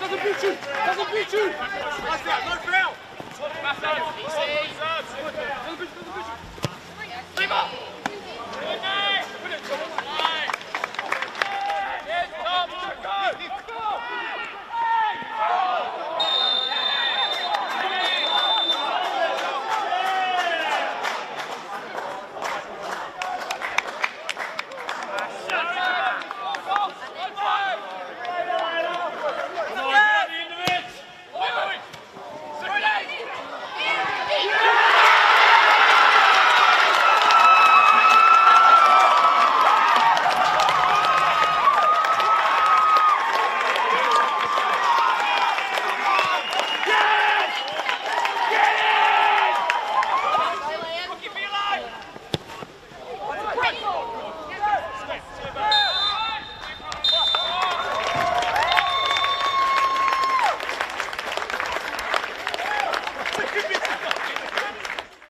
doesn't beat you! Doesn't beat you! That's it, no foul!